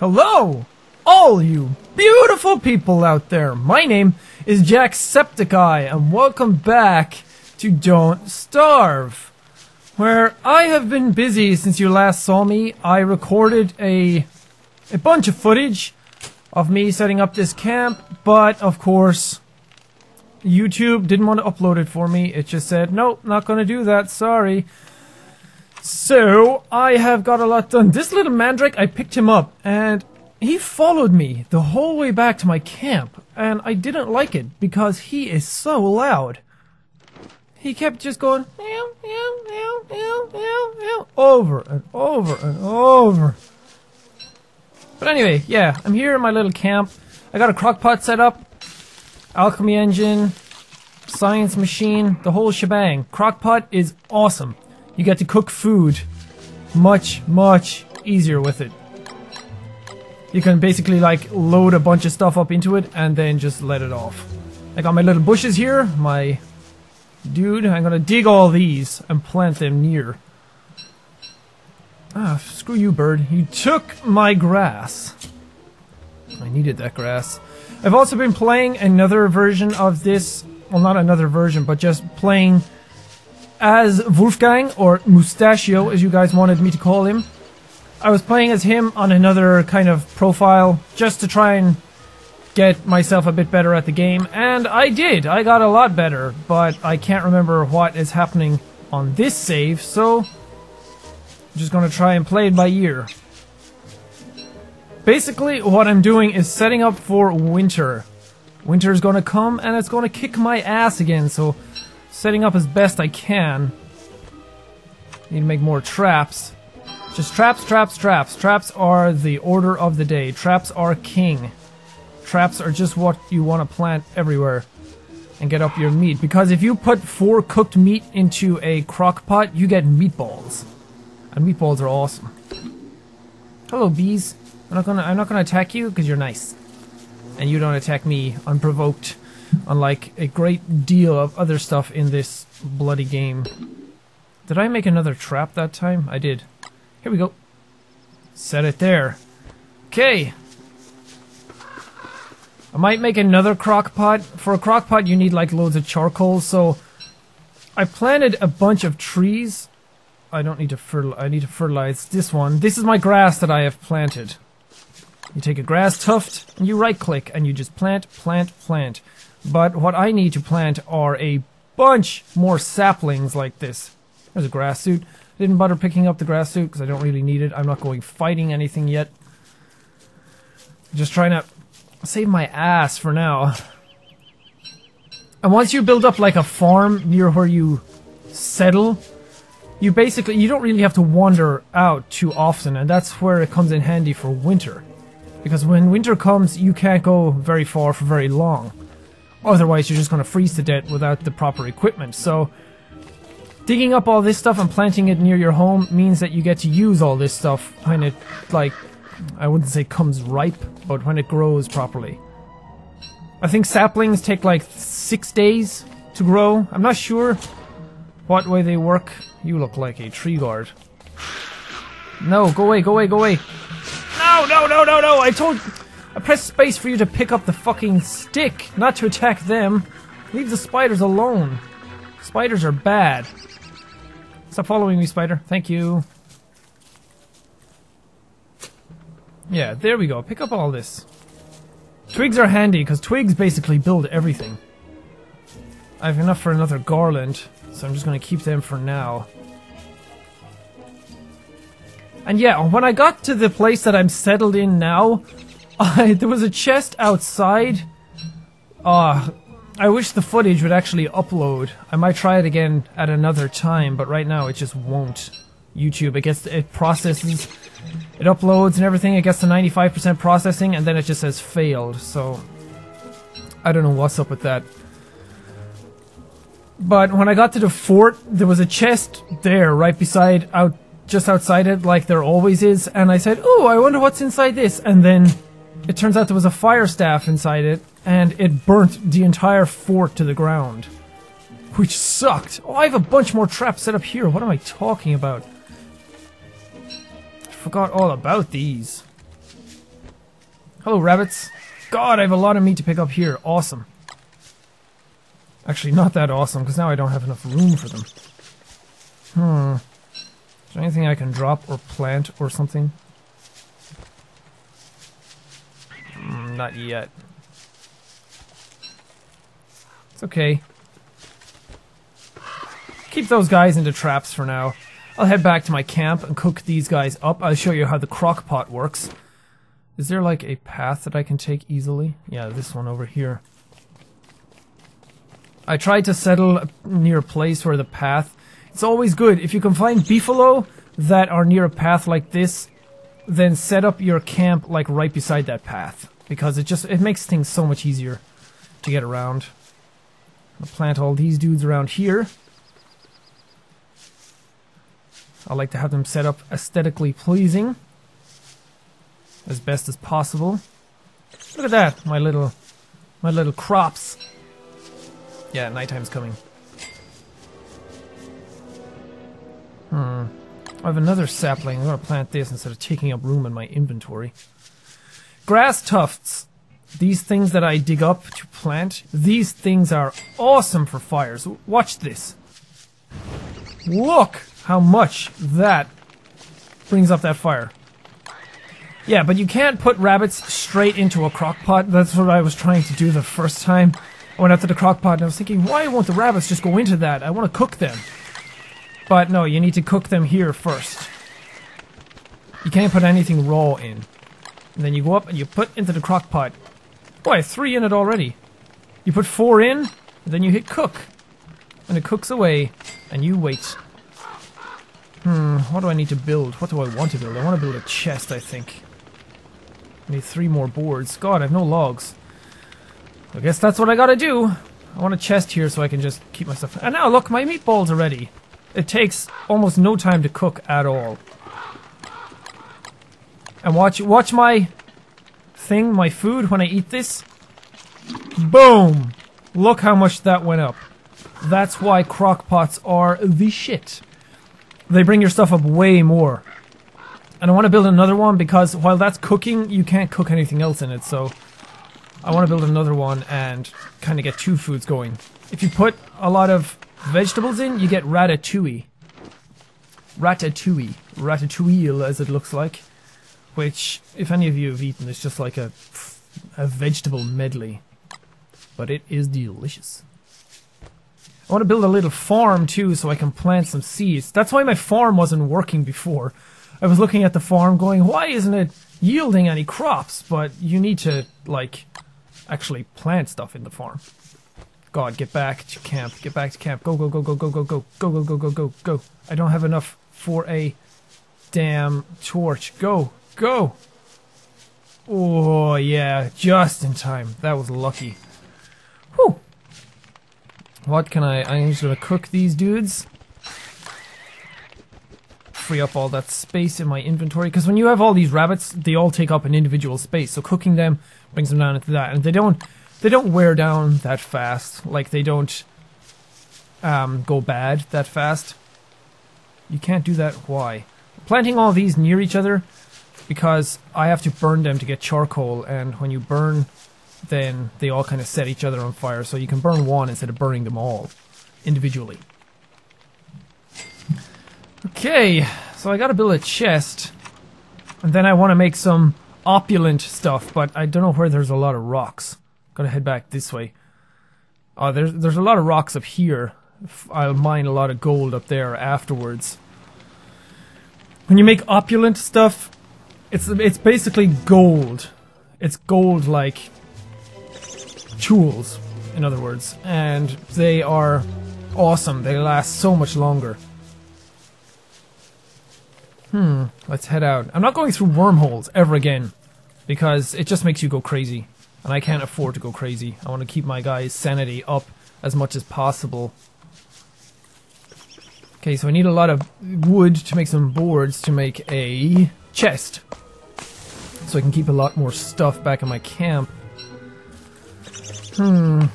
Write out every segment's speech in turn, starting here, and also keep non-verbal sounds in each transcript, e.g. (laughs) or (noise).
Hello, all you beautiful people out there. My name is Jacksepticeye, and welcome back to Don't Starve, where I have been busy since you last saw me. I recorded a a bunch of footage of me setting up this camp, but of course, YouTube didn't want to upload it for me. It just said, nope, not gonna do that, sorry. So, I have got a lot done. This little mandrake, I picked him up, and he followed me the whole way back to my camp, and I didn't like it because he is so loud. He kept just going meow, meow, meow, meow, meow, meow, over and over and over. But anyway, yeah, I'm here in my little camp. I got a crock pot set up, alchemy engine, science machine, the whole shebang. Crockpot is awesome. You get to cook food much, much easier with it. You can basically like load a bunch of stuff up into it and then just let it off. I got my little bushes here, my dude. I'm gonna dig all these and plant them near. Ah, screw you, bird. You took my grass. I needed that grass. I've also been playing another version of this. Well, not another version, but just playing as Wolfgang, or Mustachio, as you guys wanted me to call him. I was playing as him on another kind of profile, just to try and get myself a bit better at the game, and I did. I got a lot better, but I can't remember what is happening on this save, so I'm just gonna try and play it by ear. Basically, what I'm doing is setting up for winter. Winter is gonna come and it's gonna kick my ass again, so setting up as best I can. Need to make more traps. Just traps, traps, traps. Traps are the order of the day. Traps are king. Traps are just what you want to plant everywhere and get up your meat. Because if you put four cooked meat into a crock pot, you get meatballs. And meatballs are awesome. Hello, bees. I'm not gonna I'm not gonna attack you because you're nice. And you don't attack me unprovoked. Unlike a great deal of other stuff in this bloody game. Did I make another trap that time? I did. Here we go. Set it there. Okay. I might make another crock pot. For a crock pot, you need like loads of charcoal, so I planted a bunch of trees. I don't need to fertilize. I need to fertilize this one. This is my grass that I have planted. You take a grass tuft and you right click and you just plant, plant, plant. But what I need to plant are a bunch more saplings like this. There's a grass suit. Didn't bother picking up the grass suit because I don't really need it. I'm not going fighting anything yet. Just trying to save my ass for now. (laughs) And once you build up like a farm near where you settle, you basically you don't really have to wander out too often, and that's where it comes in handy for winter. Because when winter comes, you can't go very far for very long. Otherwise, you're just going to freeze to death without the proper equipment. So, digging up all this stuff and planting it near your home means that you get to use all this stuff when it, like, I wouldn't say comes ripe, but when it grows properly. I think saplings take like six days to grow. I'm not sure what way they work. You look like a tree guard. No, go away, go away, go away. No, no, no, no, no! I told. I pressed space for you to pick up the fucking stick, not to attack them. Leave the spiders alone. Spiders are bad. Stop following me, spider. Thank you. Yeah, there we go. Pick up all this. Twigs are handy, because twigs basically build everything. I have enough for another garland, so I'm just going to keep them for now. And yeah, when I got to the place that I'm settled in now, (laughs) There was a chest outside. Ah, uh, I wish the footage would actually upload. I might try it again at another time, but right now it just won't. YouTube, it gets it processes, it uploads and everything. It gets to 95% processing, and then it just says failed. So I don't know what's up with that. But when I got to the fort, there was a chest there, right beside out, just outside it, like there always is. And I said, "Oh, I wonder what's inside this." And then it turns out there was a fire staff inside it, and it burnt the entire fort to the ground. Which sucked. Oh, I have a bunch more traps set up here. What am I talking about? I forgot all about these. Hello, rabbits. God, I have a lot of meat to pick up here. Awesome. Actually, not that awesome, because now I don't have enough room for them. Hmm. Is there anything I can drop or plant or something? Not yet. It's okay. Keep those guys into traps for now. I'll head back to my camp and cook these guys up. I'll show you how the crock pot works. Is there like a path that I can take easily? Yeah, this one over here. I tried to settle near a place where the path... It's always good. If you can find beefalo that are near a path like this, then set up your camp like right beside that path. Because it just it makes things so much easier to get around. I'll plant all these dudes around here. I like to have them set up aesthetically pleasing as best as possible. Look at that, my little my little crops. Yeah, nighttime's coming. Hmm. I have another sapling. I'm gonna plant this instead of taking up room in my inventory. Grass tufts. These things that I dig up to plant, these things are awesome for fires. Watch this. Look how much that brings up that fire. Yeah, but you can't put rabbits straight into a crock pot. That's what I was trying to do the first time. I went out to the crock pot and I was thinking, why won't the rabbits just go into that? I want to cook them. But no, you need to cook them here first. You can't put anything raw in. And then you go up and you put into the crock pot. Boy, three in it already. You put four in, and then you hit cook. And it cooks away, and you wait. Hmm, what do I need to build? What do I want to build? I want to build a chest, I think. I need three more boards. God, I have no logs. I guess that's what I gotta do. I want a chest here so I can just keep myself... And now, look, my meatballs are ready. It takes almost no time to cook at all. And watch, watch my thing, my food, when I eat this. Boom! Look how much that went up. That's why crockpots are the shit. They bring your stuff up way more. And I want to build another one because while that's cooking, you can't cook anything else in it, so... I want to build another one and kind of get two foods going. If you put a lot of vegetables in, you get ratatouille. Ratatouille. Ratatouille, as it looks like. Which, if any of you have eaten, is just like a, a vegetable medley. But it is delicious. I want to build a little farm too so I can plant some seeds. That's why my farm wasn't working before. I was looking at the farm going, why isn't it yielding any crops? But you need to, like, actually plant stuff in the farm. God, get back to camp. Get back to camp. Go, go, go, go, go, go, go, go, go, go, go, go, go. I don't have enough for a damn torch. Go, go. Oh, yeah, just in time. That was lucky. Whew. What can I... I'm just gonna cook these dudes. Free up all that space in my inventory. Because when you have all these rabbits, they all take up an individual space. So cooking them brings them down into that. And they don't... They don't wear down that fast. Like, they don't um, go bad that fast. You can't do that. Why? Planting all these near each other because I have to burn them to get charcoal, and when you burn, then they all kind of set each other on fire. So you can burn one instead of burning them all individually. Okay, so I gotta build a chest, and then I want to make some opulent stuff, but I don't know where there's a lot of rocks. Gotta head back this way. Oh, there's there's a lot of rocks up here. I'll mine a lot of gold up there afterwards. When you make opulent stuff, it's it's basically gold. It's gold like tools, in other words, and they are awesome. They last so much longer. Hmm, let's head out. I'm not going through wormholes ever again because it just makes you go crazy. And I can't afford to go crazy. I want to keep my guy's sanity up as much as possible. Okay, so I need a lot of wood to make some boards to make a chest. So I can keep a lot more stuff back in my camp. Hmm.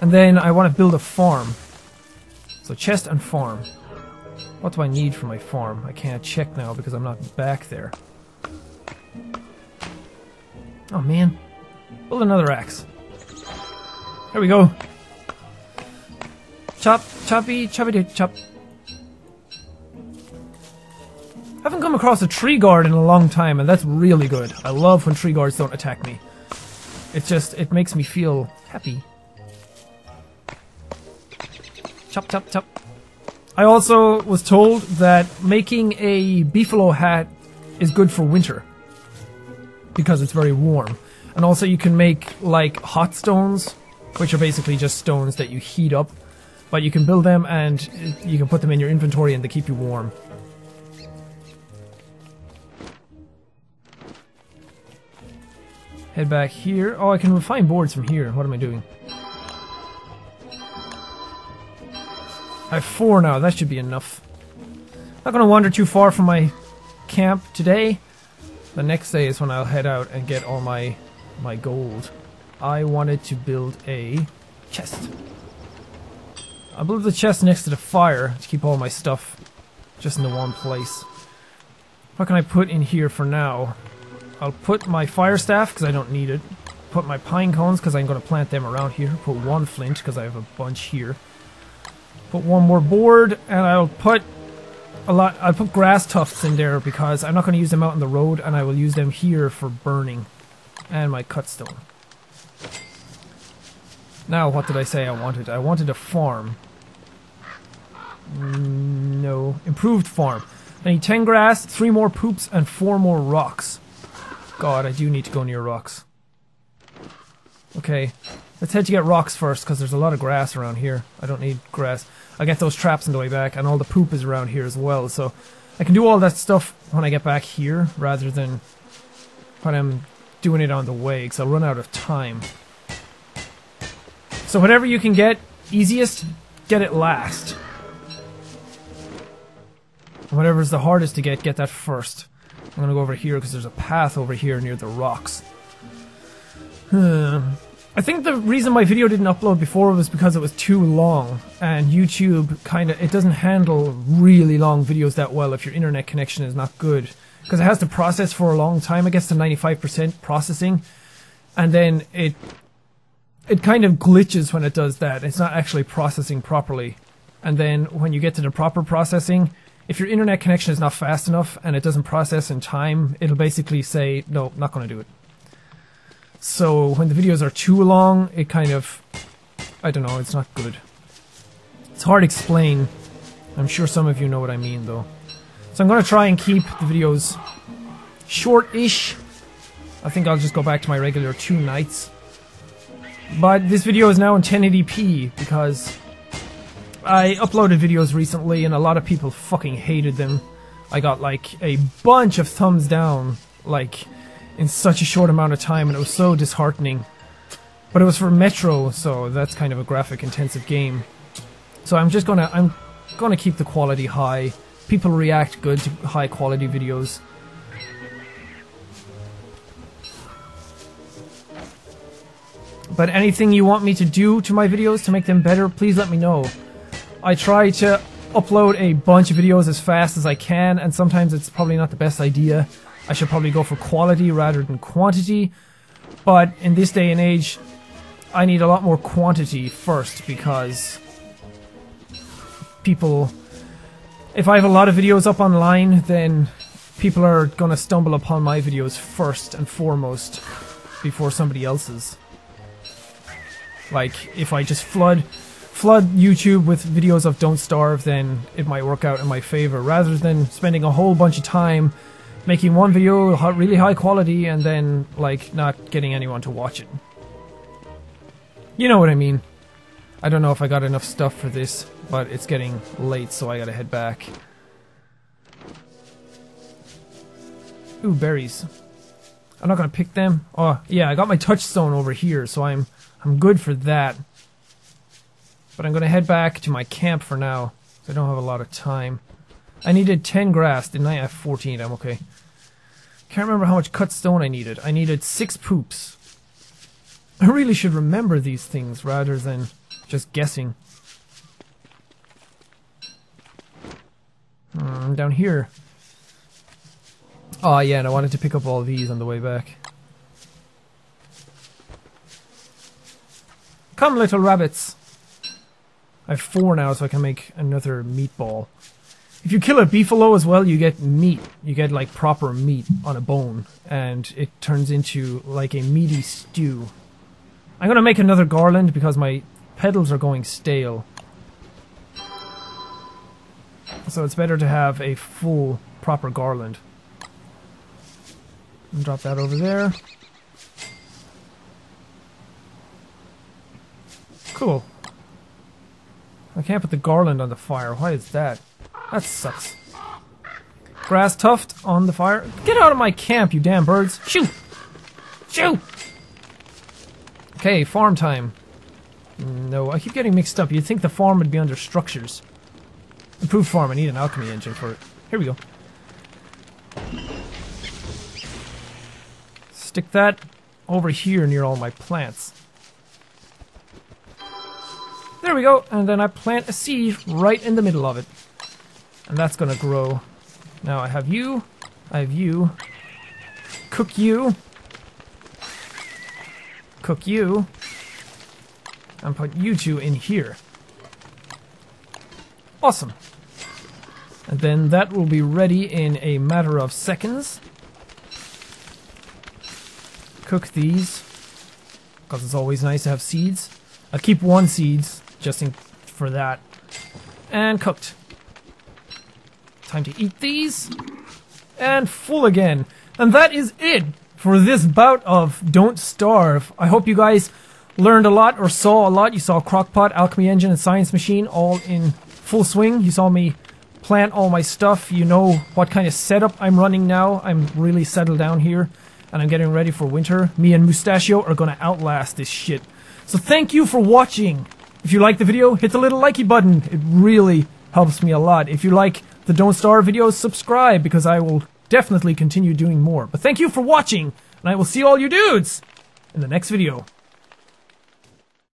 And then I want to build a farm. So chest and farm. What do I need for my farm? I can't check now because I'm not back there. Oh man. Build another axe. There we go. Chop, choppy, choppy, chop. Haven't come across a tree guard in a long time, and that's really good. I love when tree guards don't attack me. It just, it makes me feel happy. Chop, chop, chop. I also was told that making a beefalo hat is good for winter because it's very warm. And also you can make like hot stones, which are basically just stones that you heat up. But you can build them and you can put them in your inventory and they keep you warm. Head back here. Oh, I can refine boards from here. What am I doing? I have four now. That should be enough. Not to wander too far from my camp today. The next day is when I'll head out and get all my my gold. I wanted to build a chest. I built the chest next to the fire to keep all my stuff just in the one place. What can I put in here for now? I'll put my fire staff because I don't need it. Put my pine cones because I'm going to plant them around here. Put one flint because I have a bunch here. Put one more board and I'll put a lot. I'll put grass tufts in there because I'm not going to use them out in the road and I will use them here for burning. And my cut stone. Now, what did I say I wanted? I wanted a farm. Mm, no. Improved farm. I need 10 grass, 3 more poops, and 4 more rocks. God, I do need to go near rocks. Okay, let's head to get rocks first, because there's a lot of grass around here. I don't need grass. I get those traps on the way back, and all the poop is around here as well, so I can do all that stuff when I get back here, rather than when I'm doing it on the way, because I'll run out of time. So whatever you can get easiest, get it last. Whatever's the hardest to get, get that first. I'm gonna go over here because there's a path over here near the rocks. (sighs) I think the reason my video didn't upload before was because it was too long, and YouTube kind of it doesn't handle really long videos that well if your internet connection is not good, because it has to process for a long time. It gets to 95% processing, and then it it kind of glitches when it does that. It's not actually processing properly, and then when you get to the proper processing, if your internet connection is not fast enough and it doesn't process in time, it'll basically say, no, not going to do it. So when the videos are too long, it kind of, I don't know, it's not good. It's hard to explain. I'm sure some of you know what I mean though. So I'm going to try and keep the videos short-ish. I think I'll just go back to my regular two nights. But this video is now in 1080p because I uploaded videos recently and a lot of people fucking hated them. I got like a bunch of thumbs down, like in such a short amount of time, and it was so disheartening. But it was for Metro, so that's kind of a graphic intensive game. So I'm just gonna I'm gonna keep the quality high. People react good to high quality videos. But anything you want me to do to my videos to make them better, please let me know. I try to upload a bunch of videos as fast as I can, and sometimes it's probably not the best idea. I should probably go for quality rather than quantity. But in this day and age, I need a lot more quantity first because people. If I have a lot of videos up online, then people are gonna stumble upon my videos first and foremost before somebody else's. Like, if I just flood flood YouTube with videos of Don't Starve, then it might work out in my favor, rather than spending a whole bunch of time making one video really high quality and then, like, not getting anyone to watch it. You know what I mean. I don't know if I got enough stuff for this, but it's getting late, so I gotta head back. Ooh, berries. I'm not gonna pick them. Oh, yeah, I got my touchstone over here, so I'm I'm good for that. But I'm going to head back to my camp for now. I don't have a lot of time. I needed 10 grass, didn't I? I have 14, I'm okay. Can't remember how much cut stone I needed. I needed 6 poops. I really should remember these things rather than just guessing. Hmm, down here. Oh yeah, and I wanted to pick up all these on the way back. Come little rabbits! I have four now, so I can make another meatball. If you kill a beefalo as well, you get meat. You get like proper meat on a bone, and it turns into like a meaty stew. I'm gonna make another garland because my petals are going stale. So it's better to have a full, proper garland. And drop that over there. Cool. I can't put the garland on the fire. Why is that? That sucks. Grass tuft on the fire. Get out of my camp, you damn birds. Shoot! Shoot! Okay, farm time. No, I keep getting mixed up. You'd think the farm would be under structures. Improved farm. I need an alchemy engine for it. Here we go. Stick that over here near all my plants. We go. And then I plant a seed right in the middle of it. And that's gonna grow. Now I have you. I have you. Cook you. Cook you. And put you two in here. Awesome. And then that will be ready in a matter of seconds. Cook these. Because it's always nice to have seeds. I'll keep one seeds just in, for that. And cooked. Time to eat these. And full again. And that is it for this bout of Don't Starve. I hope you guys learned a lot or saw a lot. You saw Crockpot, Alchemy Engine, and Science Machine all in full swing. You saw me plant all my stuff. You know what kind of setup I'm running now. I'm really settled down here and I'm getting ready for winter. Me and Mustachio are gonna outlast this shit. So thank you for watching. If you like the video, hit the little likey button. It really helps me a lot. If you like the Don't Starve videos, subscribe because I will definitely continue doing more. But thank you for watching, and I will see all you dudes in the next video.